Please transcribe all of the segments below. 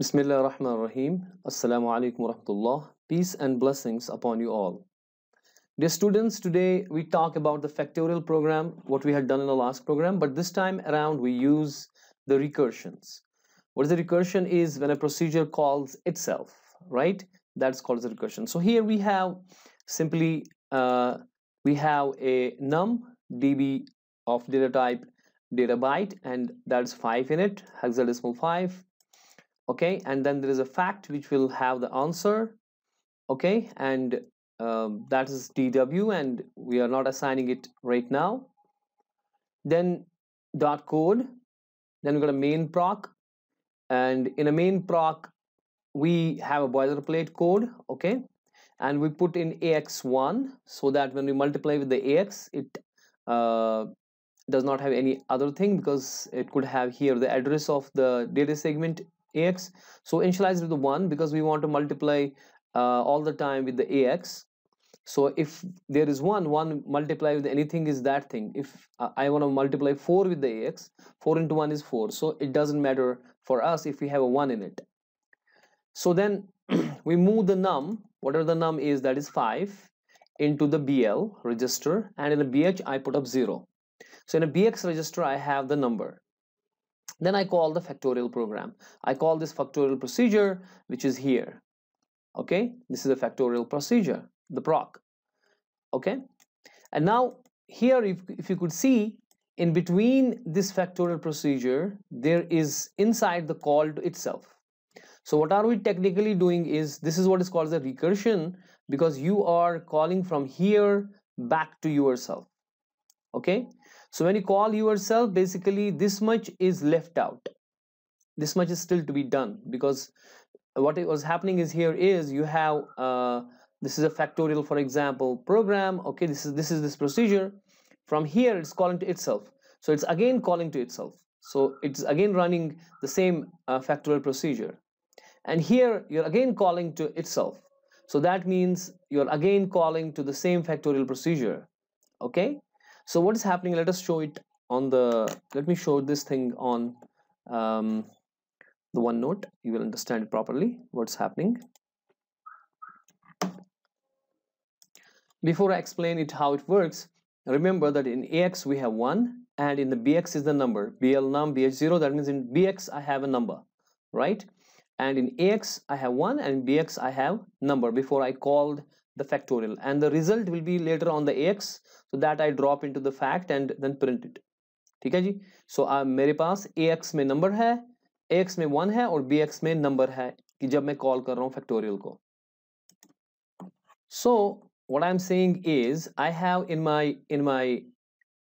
Bismillah ar-Rahman ar-Rahim. Assalamu alaikum wa rahmatullah. Peace and blessings upon you all. Dear students, today we talk about the factorial program, what we had done in the last program, but this time around we use the recursions. What is the recursion is when a procedure calls itself, right? That's called the recursion. So here we have simply, uh, we have a num db of data type data byte and that's 5 in it, hexadecimal 5 okay? And then there is a fact which will have the answer okay? And um, that is dw and we are not assigning it right now. Then dot code then we got a main proc and in a main proc we have a boilerplate code okay? And we put in ax1 so that when we multiply with the ax it uh, does not have any other thing because it could have here the address of the data segment ax so initialize with the 1 because we want to multiply uh, all the time with the ax so if there is 1 1 multiply with anything is that thing. If uh, i want to multiply 4 with the ax 4 into 1 is 4 so it doesn't matter for us if we have a 1 in it. So then we move the num. Whatever the num is that is 5 into the bl register. And in a bh i put up 0 so in a bx register i have the number then I call the factorial program. I call this factorial procedure, which is here. Okay, this is a factorial procedure, the proc. Okay, and now here, if, if you could see, in between this factorial procedure, there is inside the call to itself. So what are we technically doing is, this is what is called the recursion, because you are calling from here back to yourself. Okay, so when you call yourself, basically this much is left out. This much is still to be done because what was happening is here is you have uh, this is a factorial, for example, program. Okay, this is this is this procedure. From here, it's calling to itself. So it's again calling to itself. So it's again running the same uh, factorial procedure. And here you're again calling to itself. So that means you're again calling to the same factorial procedure. Okay so what is happening? Let us show it on the let me show this thing on um, the OneNote. You will understand it properly what's happening. Before I explain it how it works remember that in AX we have 1 and in the BX is the number. BL num BH0 that means in BX I have a number right? And in AX I have 1 and in BX I have number before I called the factorial. And the result will be later on the AX so that I drop into the fact and then print it ठीक है जी सो so, uh, मेरे पास ax में number है ax में one है और bx में नंबर है कि जब मैं कॉल कर रहा हूँ फैक्टोरियल को so what I'm saying is I have in my in my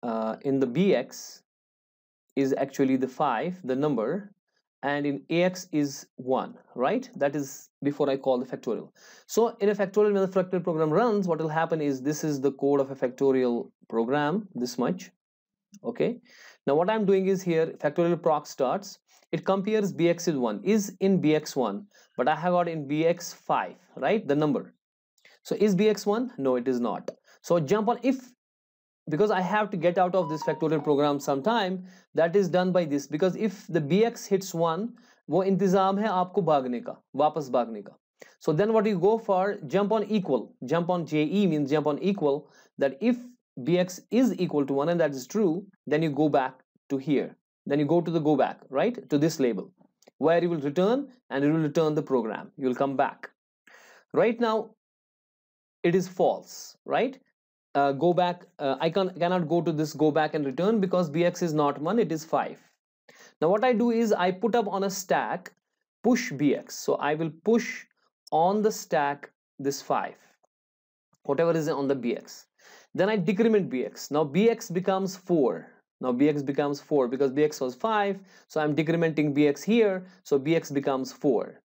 uh, in the bx is actually the 5 the number and in ax is 1 right? That is before i call the factorial. So in a factorial when the factorial program runs what will happen is this is the code of a factorial program this much okay? Now what i'm doing is here factorial proc starts. It compares bx is 1 is in bx1 but i have got in bx5 right? The number. So is bx1 no it is not. So jump on if because I have to get out of this factorial program sometime that is done by this because if the bx hits 1 वो इंतजाम है आपको भागने का वापस भागने का so then what you go for jump on equal jump on JE means jump on equal that if bx is equal to 1 and that is true then you go back to here then you go to the go back right to this label where you will return and it will return the program you will come back right now it is false right Uh, go back uh, I can, cannot go to this go back and return because bx is not 1 it is 5 now what I do is I put up on a stack push bx so I will push on the stack this 5 whatever is on the bx then I decrement bx now bx becomes 4 now bx becomes 4 because bx was 5 so I'm decrementing bx here. So bx becomes 4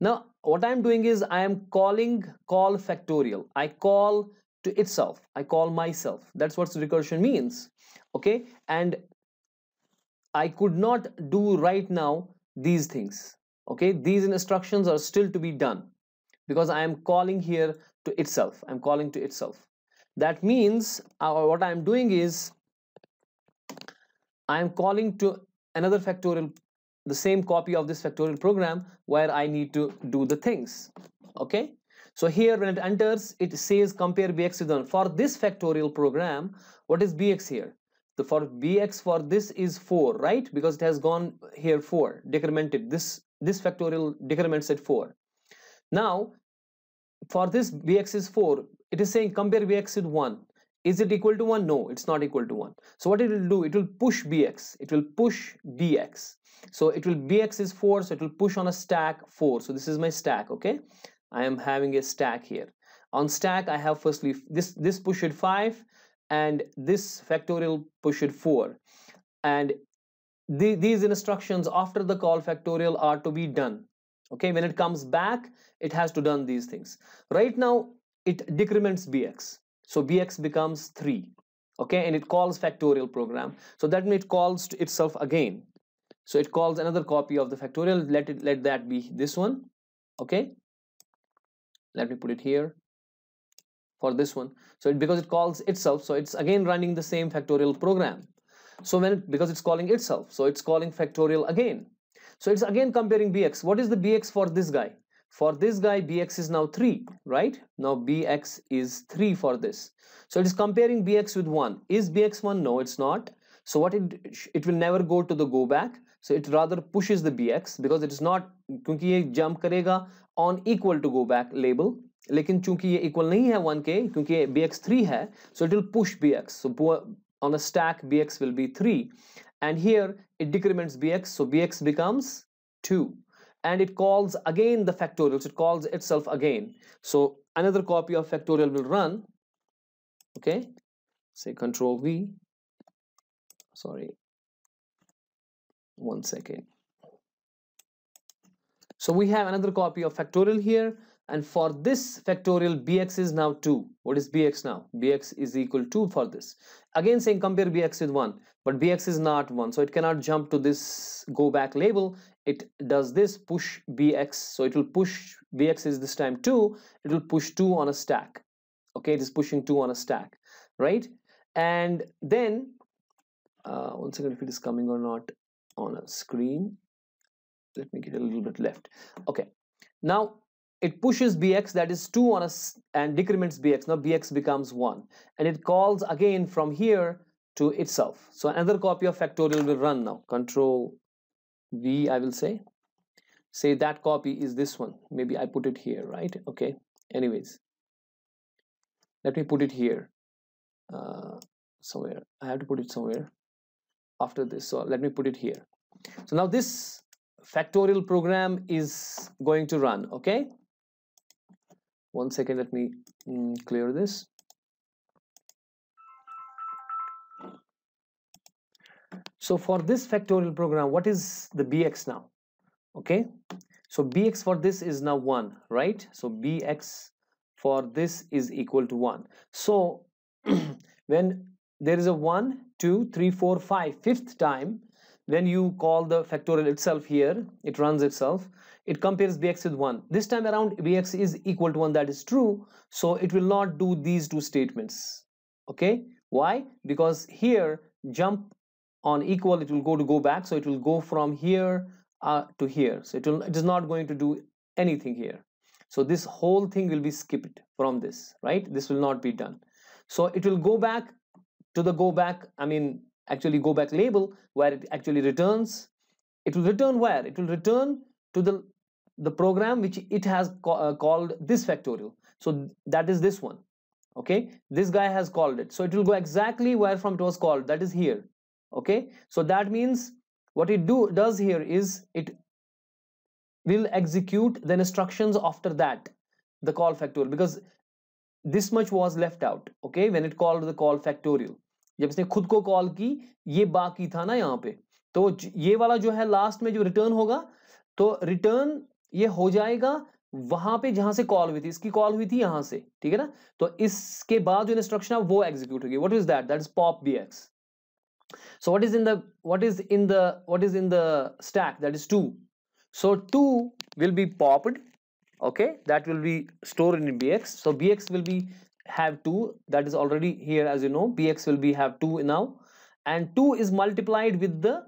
now what I'm doing is I am calling call factorial. I call to itself. I call myself. That's what recursion means okay? And i could not do right now these things okay? These instructions are still to be done because i am calling here to itself. I'm calling to itself. That means uh, what i'm doing is i am calling to another factorial the same copy of this factorial program where I need to do the things okay so here when it enters it says compare bx with 1 for this factorial program what is bx here? The for bx for this is 4 right? Because it has gone here 4 decremented. This this factorial decrements at 4 now for this bx is 4 it is saying compare bx with 1 is it equal to 1 no it's not equal to 1 so what it will do it will push bx it will push bx so it will bx is 4 so it will push on a stack 4 so this is my stack okay i am having a stack here. On stack i have firstly this this push it 5 and this factorial push it 4 and the, these instructions after the call factorial are to be done. Okay when it comes back it has to done these things. Right now it decrements bx so bx becomes 3 okay and it calls factorial program. So that means it calls itself again. So it calls another copy of the factorial. Let it let that be this one. Okay let me put it here for this one. So it because it calls itself so it's again running the same factorial program. So when because it's calling itself so it's calling factorial again. So it's again comparing bx what is the bx for this guy? For this guy bx is now 3 right? Now bx is 3 for this. So it is comparing bx with 1 is bx 1 no it's not so what it it will never go to the go back so it rather pushes the bx because it is not क्योंकि ये jump करेगा on equal to go back label लेकिन चूंकि ये equal नहीं है 1 के क्योंकि ये bx 3 है so it will push bx so on a stack bx will be 3 and here it decrements bx so bx becomes 2 and it calls again the factorial so it calls itself again so another copy of factorial will run okay say control v sorry. One second. So we have another copy of factorial here and for this factorial bx is now 2 what is bx now? bx is equal to for this. Again saying compare bx with 1 but bx is not 1 so it cannot jump to this go back label. It does this push bx. So it will push bx is this time 2 it will push 2 on a stack. Okay it is pushing 2 on a stack right? And then uh, one second if it is coming or not on a screen. Let me get a little bit left. Okay. Now it pushes bx that is 2 on us and decrements bx now bx becomes 1 and it calls again from here to itself. So another copy of factorial will run now. Control v i will say. Say that copy is this one. Maybe i put it here right? Okay. Anyways. Let me put it here. Uh, somewhere. I have to put it somewhere after this so let me put it here. So now this factorial program is going to run okay? One second let me mm, clear this. So for this factorial program what is the bx now okay? So bx for this is now 1 right? So bx for this is equal to 1 so when there is a 1 2 3 4 5 fifth time when you call the factorial itself here it runs itself it compares bx with 1 this time around bx is equal to 1 that is true. So it will not do these two statements. Okay? Why? Because here jump on equal it will go to go back. So it will go from here uh, to here. So it will it is not going to do anything here. So this whole thing will be skipped from this right? This will not be done. So it will go back to the go back i mean actually go back label where it actually returns. It will return where? It will return to the the program which it has uh, called this factorial. So that is this one. Okay? This guy has called it. So it will go exactly where from it was called. That is here. Okay? So that means what it do does here is it will execute the instructions after that the call factorial because this much was left out. Okay? When it called the call factorial जब इसने खुद को call की, ये बाकी था ना यहाँ पे। तो ये वाला जो है लास्ट में जो रिटर्न होगा तो रिटर्न ये हो जाएगा वहाँ पे जहाँ से कॉल हुई थी, इसकी कॉल हुई थी यहाँ से, ठीक है ना? तो इसके बाद जो इंस्ट्रक्शन है वो एग्जीक्यूट होगी। What is that that is pop B X so what is in the, what is in the, what is in the stack? That is 2 so 2 will be popped, okay? That will be stored in bx so bx will be have 2 that is already here as you know bx will be have 2 now. And 2 is multiplied with the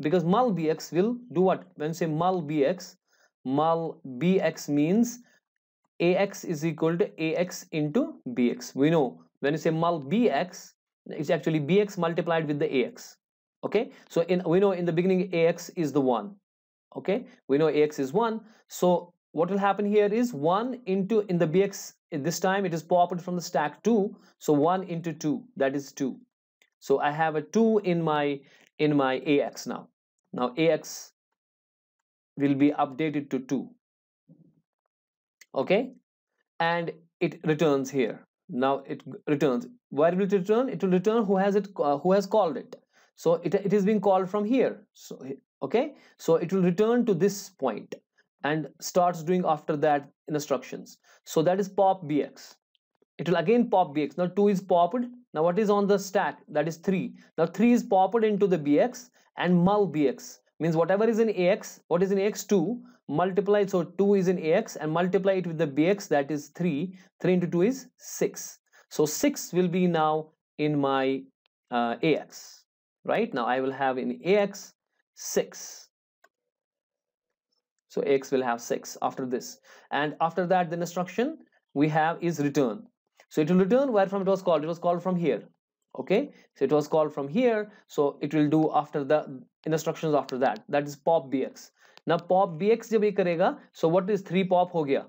because mul bx will do what? When you say mul bx mul bx means ax is equal to ax into bx we know when you say mul bx it's actually bx multiplied with the ax okay? So in we know in the beginning ax is the one. Okay? We know ax is one. So what will happen here is 1 into in the bx this time it is popped from the stack 2 so 1 into 2 that is 2 so i have a 2 in my in my ax now. Now ax will be updated to 2 okay? And it returns here. Now it returns. Where will it return? It will return who has it uh, who has called it. So it, it is being called from here. So okay? So it will return to this point and starts doing after that instructions. So that is pop bx it will again pop bx now 2 is popped. Now what is on the stack? That is 3 now 3 is popped into the bx and mul bx means whatever is in ax what is in ax 2 multiply so 2 is in ax and multiply it with the bx that is 3 3 into 2 is 6 so 6 will be now in my uh, ax right? Now i will have in ax 6 so x will have 6 after this and after that the instruction we have is return so it will return where from it was called it was called from here okay so it was called from here so it will do after the instructions after that that is pop bx now pop bx जब ये करेगा so what is 3 pop हो गया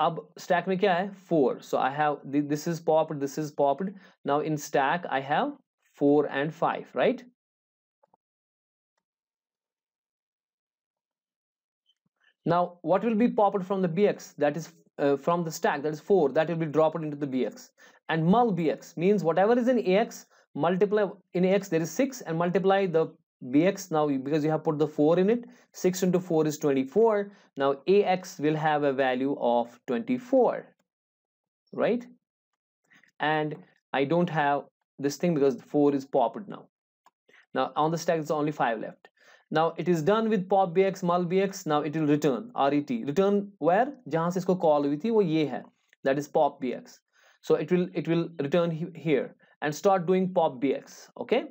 अब stack में क्या है 4 so I have this is popped this is popped now in stack I have 4 and 5 right Now, what will be popped from the BX? That is uh, from the stack, that is 4, that will be dropped into the BX. And mul BX means whatever is in AX, multiply in AX there is 6 and multiply the BX now because you have put the 4 in it. 6 into 4 is 24. Now AX will have a value of 24, right? And I don't have this thing because 4 is popped now. Now on the stack, there's only 5 left. Now it is done with pop bx mul bx now it will return ret return where? jahan se isko call hui thi wo ye hai that is pop bx so it will it will return here and start doing pop bx okay?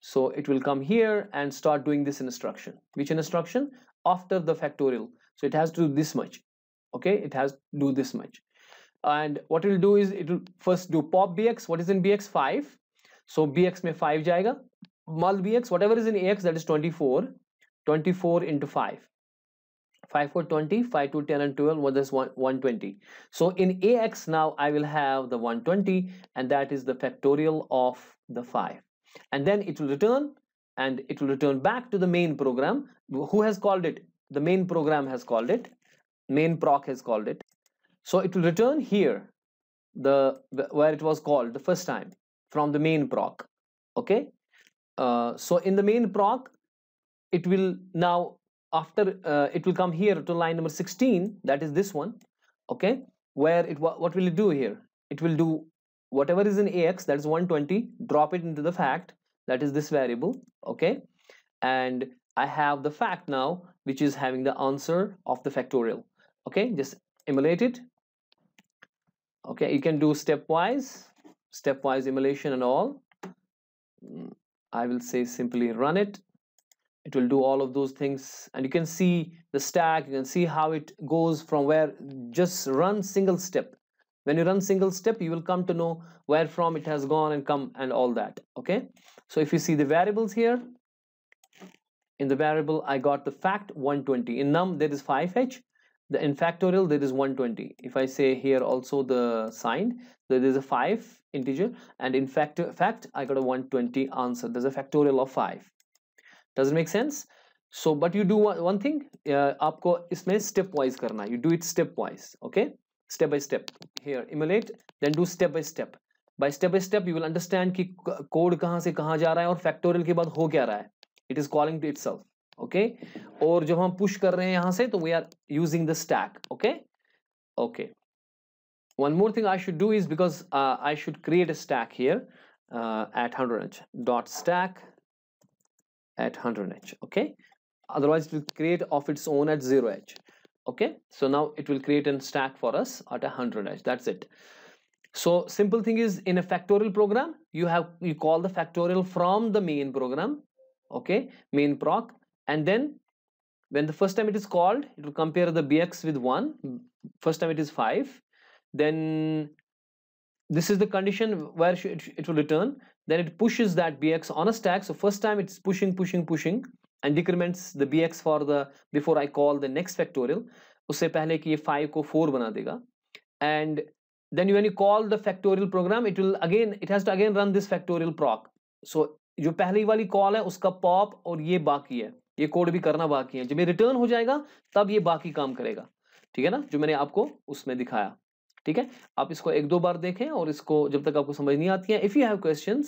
So it will come here and start doing this instruction. Which instruction? After the factorial. So it has to do this much okay? It has to do this much. And what it will do is it will first do pop bx what is in bx 5 so bx mein 5 jayega mul bx whatever is in ax that is 24 24 into 5 5 for 20 5 to 10 and 12 what is 120 so in ax now i will have the 120 and that is the factorial of the 5 and then it will return and it will return back to the main program. Who has called it? The main program has called it. Main proc has called it. So it will return here the where it was called the first time from the main proc. Okay uh, so in the main proc, it will now after uh, it will come here to line number 16 that is this one okay where it what will it do here it will do whatever is in ax that is 120 drop it into the fact that is this variable okay and i have the fact now which is having the answer of the factorial okay just emulate it okay you can do stepwise stepwise emulation and all mm. I will say simply run it. It will do all of those things. And you can see the stack. You can see how it goes from where just run single step. When you run single step you will come to know where from it has gone and come and all that okay? So if you see the variables here in the variable I got the fact 120 in num there is 5h the in factorial there is 120 if I say here also the sign there is a 5 integer and in fact fact I got a 120 answer there's a factorial of 5 does it make sense so but you do one, thing uh, आपको इसमें step wise करना you do it step wise okay step by step here emulate then do step by step by step by step you will understand कि code कहाँ से कहाँ जा रहा है और factorial के बाद हो क्या रहा है it is calling to itself okay और जब हम push कर रहे हैं यहाँ से तो we are using the stack okay okay one more thing I should do is because uh, I should create a stack here uh, at 100h dot stack at 100h okay? Otherwise it will create of its own at 0h okay? So now it will create a stack for us at 100h that's it. So simple thing is in a factorial program, you have you call the factorial from the main program, okay, main proc, and then when the first time it is called, it will compare the bx with one. First time it is five, then this is the condition where it will return. Then it pushes that bx on a stack. So first time it's pushing, pushing, pushing, and decrements the bx for the before I call the next factorial. उससे पहले कि ये 5 को 4 बना देगा and then when you call the factorial program it will again it has to again run this factorial proc so जो पहली वाली कॉल है उसका पॉप और ये बाकी है ये कोड भी करना बाकी है जब ये रिटर्न हो जाएगा तब ये बाकी काम करेगा ठीक है ना जो मैंने आपको उसमें दिखाया ठीक है? आप इसको एक दो बार देखें और इसको जब तक आपको समझ नहीं आती है if you have question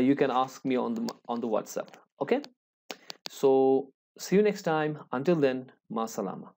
you can ask me on on the WhatsApp okay so see you next time until then मा सलामा